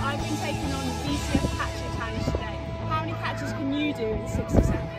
I've been taking on the DCF Catcher Challenge today. How many catches can you do in 60 seconds?